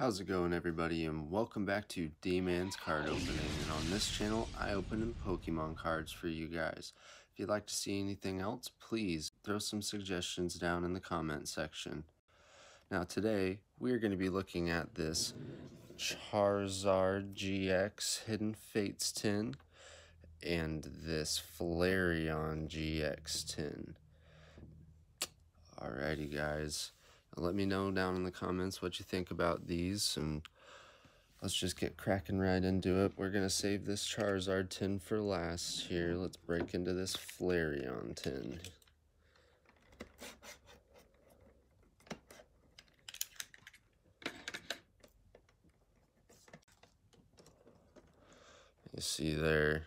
How's it going everybody and welcome back to D-Man's Card Opening and on this channel I open Pokemon cards for you guys. If you'd like to see anything else please throw some suggestions down in the comment section. Now today we are going to be looking at this Charizard GX Hidden Fates tin and this Flareon GX tin. Alrighty guys. Let me know down in the comments what you think about these, and let's just get cracking right into it. We're going to save this Charizard tin for last here. Let's break into this Flareon tin. You see there,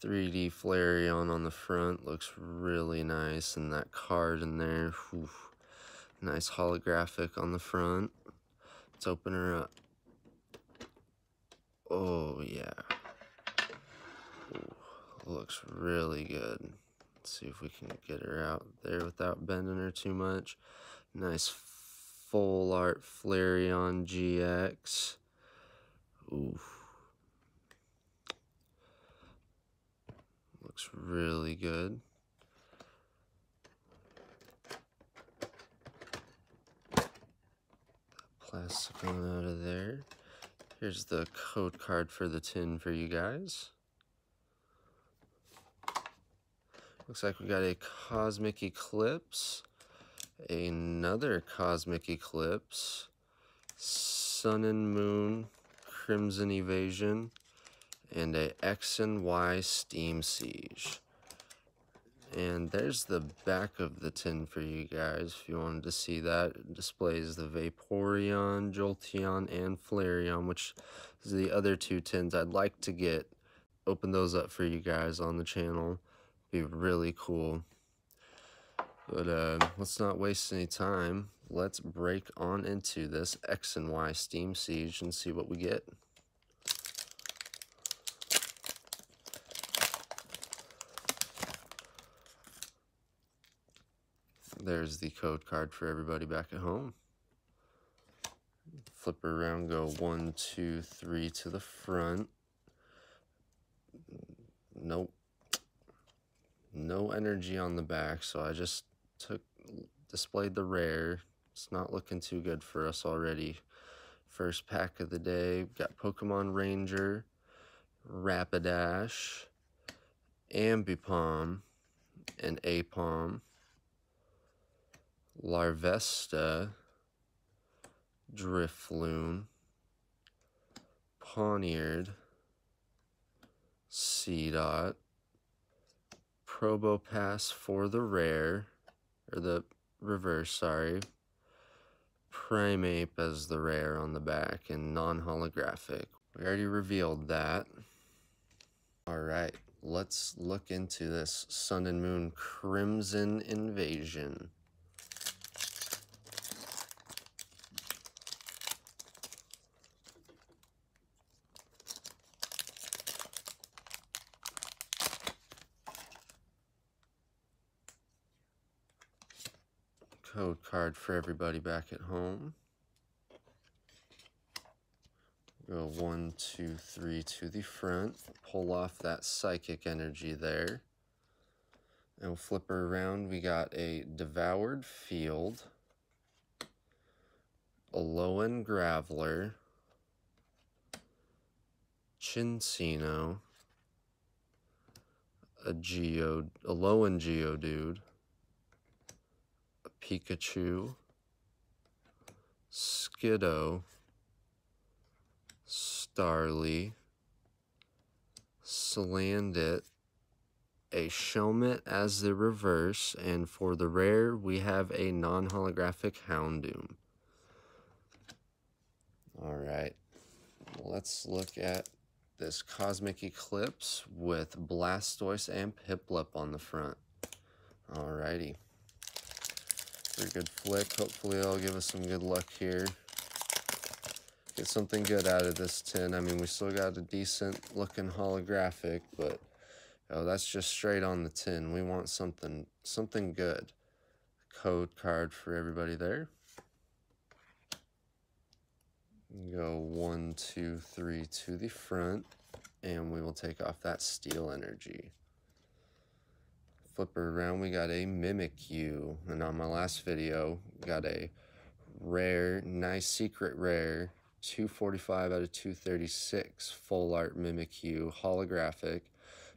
3D Flareon on the front looks really nice, and that card in there, whew, Nice holographic on the front. Let's open her up. Oh, yeah. Ooh, looks really good. Let's see if we can get her out there without bending her too much. Nice full art Flareon GX. Ooh. Looks really good. Plastic on out of there. Here's the code card for the tin for you guys. Looks like we got a Cosmic Eclipse, another Cosmic Eclipse, Sun and Moon, Crimson Invasion, and a X and Y Steam Siege. And there's the back of the tin for you guys if you wanted to see that. It displays the Vaporeon, Jolteon, and Flareon, which is the other two tins I'd like to get. Open those up for you guys on the channel. Be really cool. But uh, let's not waste any time. Let's break on into this X and Y Steam Siege and see what we get. There's the code card for everybody back at home. Flip around, go one, two, three to the front. Nope. No energy on the back, so I just took displayed the rare. It's not looking too good for us already. First pack of the day, got Pokemon Ranger, Rapidash, Ambipom, and Aipom. Larvesta, Drifloon, Pawniard, Seedot, Probopass for the rare, or the reverse, sorry, Primeape as the rare on the back, and non-holographic. We already revealed that. Alright, let's look into this Sun and Moon Crimson Invasion. Code card for everybody back at home. Go one, two, three to the front. Pull off that psychic energy there. And we'll flip her around. We got a Devoured Field. Alolan Graveler. Cinccino. A Geo, Alolan Geodude. Pikachu, Skiddo, Starly, Salandit, a Shelmet as the reverse, and for the rare, we have a non-holographic Houndoom. Alright, let's look at this Cosmic Eclipse with Blastoise and Piplup on the front. Alrighty. Pretty good flick. Hopefully it'll give us some good luck here. Get something good out of this tin. I mean, we still got a decent looking holographic, but oh, that's just straight on the tin. We want something, something good. Code card for everybody there. Go one, two, three to the front, and we will take off that steel energy. Flip her around, we got a Mimikyu, and on my last video, got a rare, nice secret rare, 245 out of 236 full art Mimikyu holographic,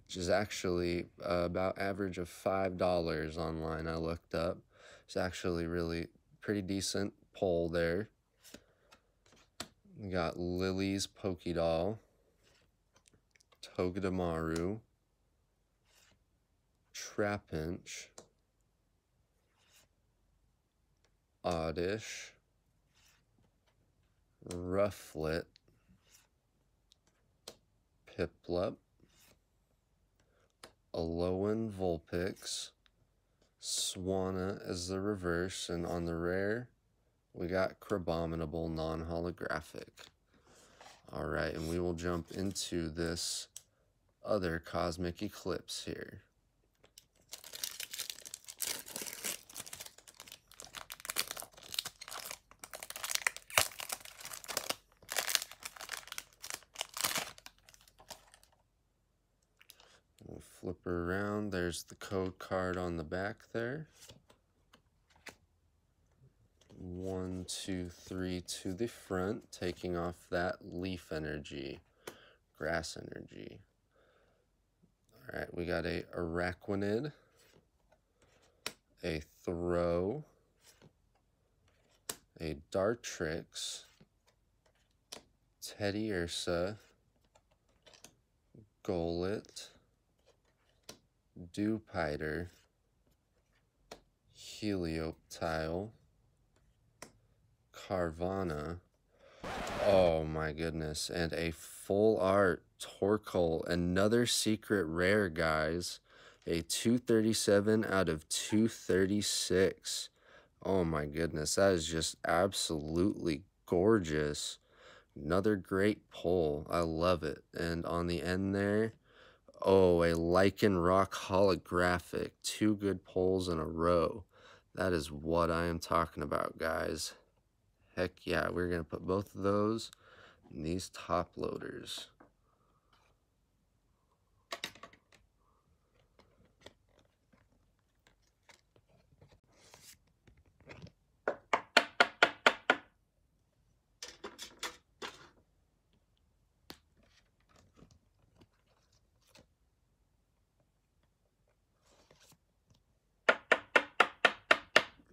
which is actually uh, about average of $5 online I looked up. It's actually really pretty decent pull there. We got Lily's Pokédoll, Togedemaru, Trapinch, Oddish, Rufflet, Piplup, Alolan Vulpix, Swanna as the reverse, and on the rare, we got Crabominable non-holographic. Alright, and we will jump into this other Cosmic Eclipse here. Flip her around. There's the code card on the back there one, two, three to the front, taking off that leaf energy, grass energy. All right, we got a Araquanid, a Throh, a Dartrix, Teddiursa, Golett, Dewpider, Helioptile, Carvanha, Oh my goodness. And a full art Torkoal. Another secret rare, guys. A 237 out of 236. Oh my goodness. That is just absolutely gorgeous. Another great pull. I love it. And on the end there, oh, a Lycanroc holographic. Two good pulls in a row. That is what I am talking about, guys. Heck yeah, we're going to put both of those in these top loaders.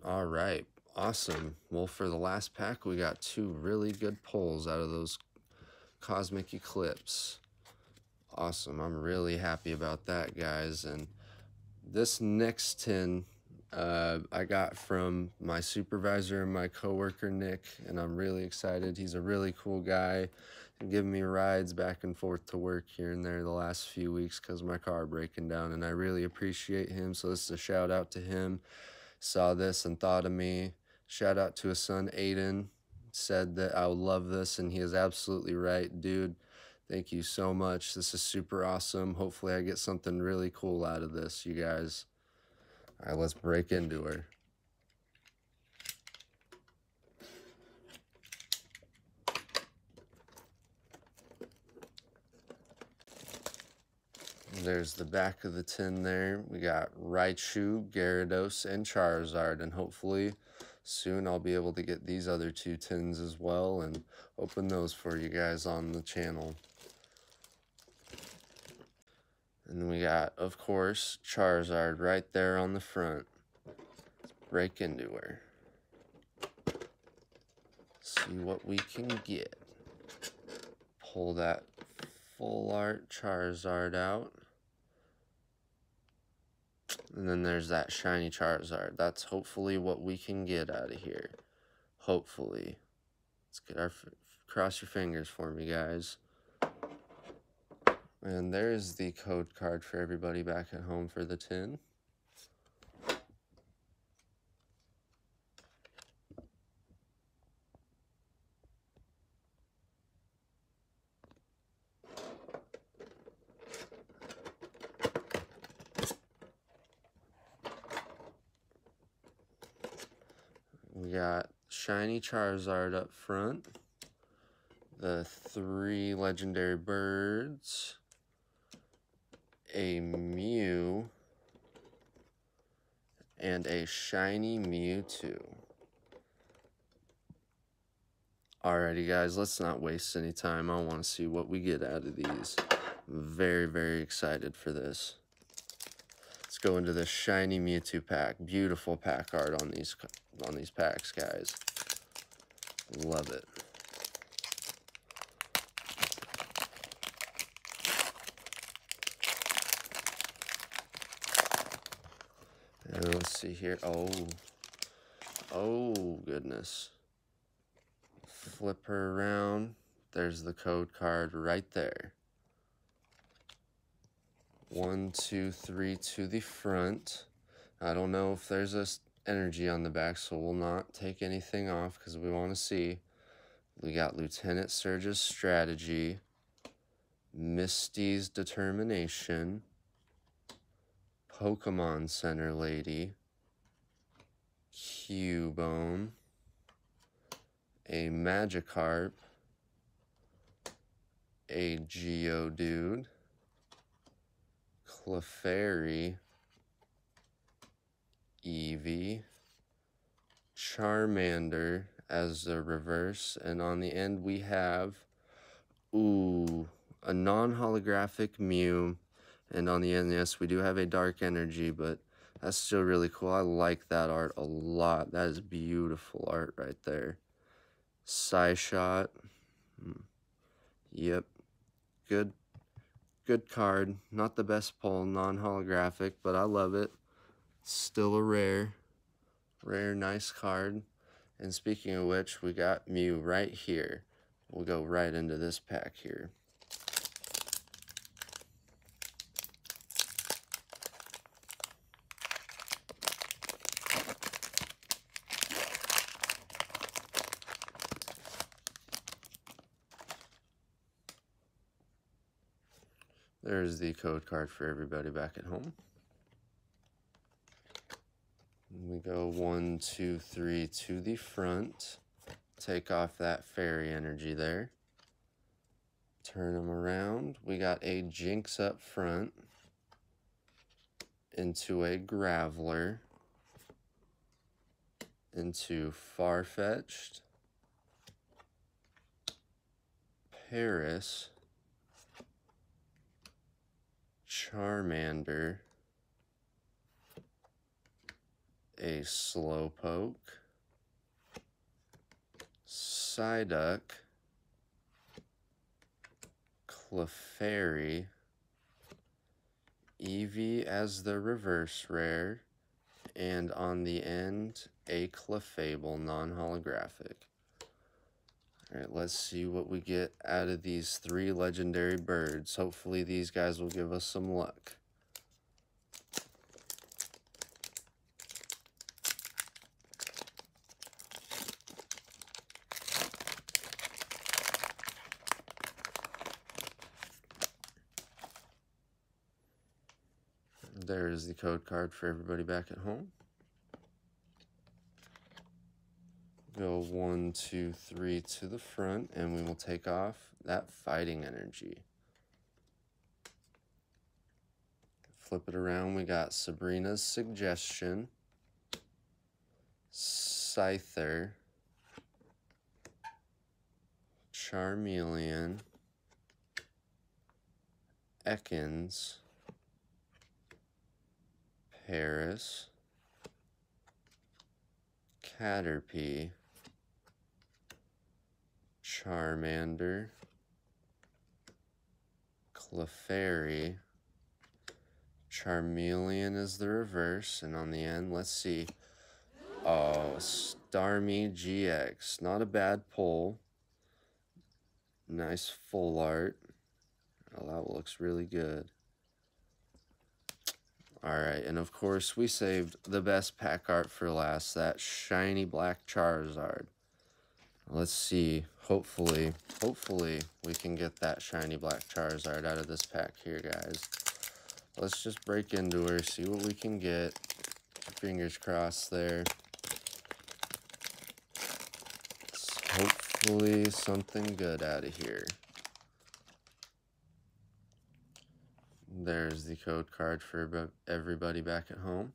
All right. Awesome. Well, for the last pack, we got two really good pulls out of those Cosmic Eclipse. Awesome. I'm really happy about that, guys. And this next tin uh, I got from my supervisor and my coworker, Nick, and I'm really excited. He's a really cool guy and giving me rides back and forth to work here and there the last few weeks because my car breaking down, and I really appreciate him. So this is a shout out to him. Saw this and thought of me Shout out to his son, Aiden. Said that I would love this, and he is absolutely right. Dude, thank you so much. This is super awesome. Hopefully, I get something really cool out of this, you guys. All right, let's break into her. There's the back of the tin there. We got Raichu, Gyarados, and Charizard, and hopefully soon I'll be able to get these other two tins as well and open those for you guys on the channel. And we got, of course, Charizard right there on the front. Let's break into her. See what we can get. Pull that full art Charizard out. And then there's that shiny Charizard. That's hopefully what we can get out of here. Hopefully. Let's get our, cross your fingers for me, guys. And there's the code card for everybody back at home for the tin. Got Shiny Charizard up front. the three legendary birds, a Mew, and a shiny Mewtwo. Alrighty guys, let's not waste any time. I want to see what we get out of these. very, very excited for this. Go into the shiny Mewtwo pack. Beautiful pack art on these on these packs, guys. Love it. And let's see here. Oh. Oh, goodness flip her around. There's the code card right there. One, two, three to the front. I don't know if there's a energy on the back, so we'll not take anything off because we want to see. We got Lieutenant Surge's strategy, Misty's determination, Pokemon Center Lady, Cubone, a Magikarp, a Geodude, Clefairy, Eevee, Charmander as the reverse, and on the end we have, ooh, a non-holographic Mew, and on the end, yes, we do have a Dark Energy, but that's still really cool. I like that art a lot. That is beautiful art right there. Psyshot. Hmm. Yep. Good good card. Not the best pull, non-holographic, but I love it. Still a rare. Rare, nice card. And speaking of which, we got Mew right here. We'll go right into this pack here. There's the code card for everybody back at home. We go one, two, three to the front. Take off that fairy energy there. Turn them around. We got a Jynx up front into a Graveler into Farfetch'd, Paras, Charmander, a Slowpoke, Psyduck, Clefairy, Eevee as the reverse rare, and on the end, a Clefable non-holographic. Alright, let's see what we get out of these three legendary birds. Hopefully these guys will give us some luck. There's the code card for everybody back at home. Go one, two, three to the front, and we will take off that fighting energy. Flip it around, we got Sabrina's Suggestion, Scyther, Charmeleon, Ekans, Paras, Caterpie, Charmander, Clefairy, Charmeleon is the reverse, and on the end, let's see. Oh, Starmie GX. Not a bad pull. Nice full art. Oh, that looks really good. Alright, and of course, we saved the best pack art for last. That shiny black Charizard. Let's see. Hopefully, hopefully we can get that shiny black Charizard out of this pack here, guys. Let's just break into her, see what we can get. Fingers crossed there. Let's hopefully something good out of here. There's the code card for everybody back at home.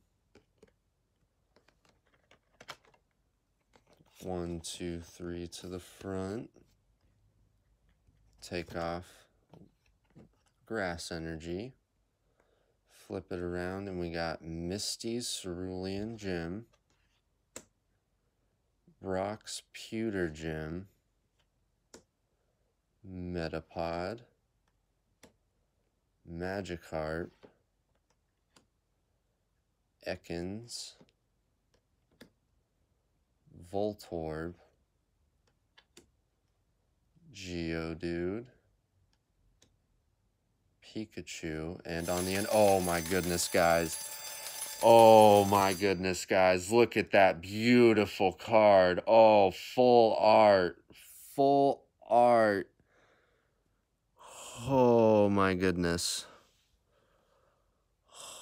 One, two, three to the front. Take off grass energy. Flip it around and we got Misty's Cerulean Gem. Brock's Pewter Gem. Metapod. Magikarp, Ekans, Voltorb, Geodude, Pikachu, and on the end, oh my goodness, guys. Oh my goodness, guys. Look at that beautiful card. Oh, full art. Full art. Oh my goodness.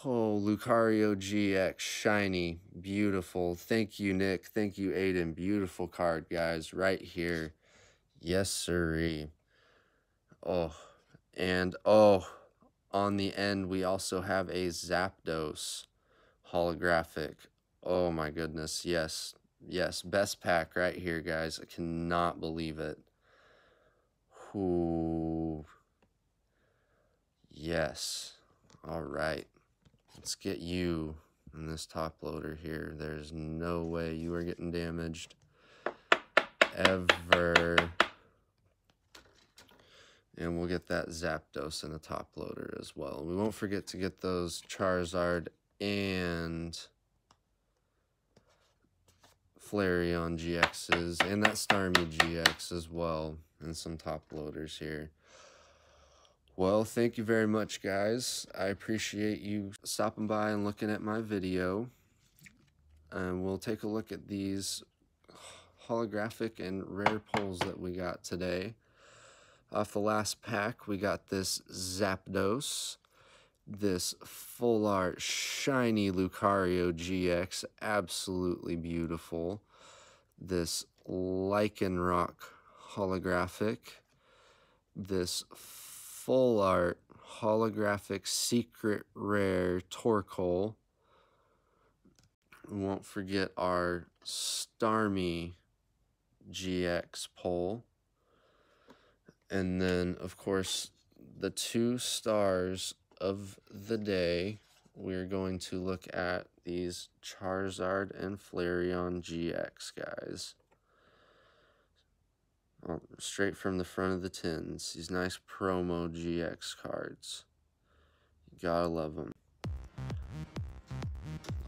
Oh, Lucario GX, shiny, beautiful. Thank you, Nick. Thank you, Aiden. Beautiful card, guys, right here. Yes, sirree. Oh, and oh, on the end, we also have a Zapdos holographic. Oh my goodness, yes, yes, best pack right here, guys. I cannot believe it. Ooh. Yes. All right. Let's get you in this top loader here. There's no way you are getting damaged ever. And we'll get that Zapdos in the top loader as well. We won't forget to get those Charizard and Flareon GXs and that Starmie GX as well and some top loaders here. Well, thank you very much, guys. I appreciate you stopping by and looking at my video. And we'll take a look at these holographic and rare pulls that we got today. Off the last pack, we got this Zapdos, this full art shiny Lucario GX, absolutely beautiful. This Lycanroc holographic, this full art holographic secret rare Torkoal. We won't forget our Starmie GX pole. And then, of course, the two stars of the day, we're going to look at these Charizard and Flareon GX, guys. Oh, straight from the front of the tins. These nice promo GX cards. You gotta love them.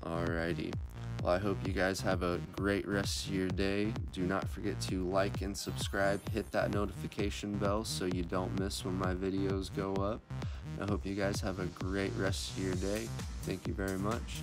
Alrighty. Well, I hope you guys have a great rest of your day. Do not forget to like and subscribe. Hit that notification bell so you don't miss when my videos go up. I hope you guys have a great rest of your day. Thank you very much.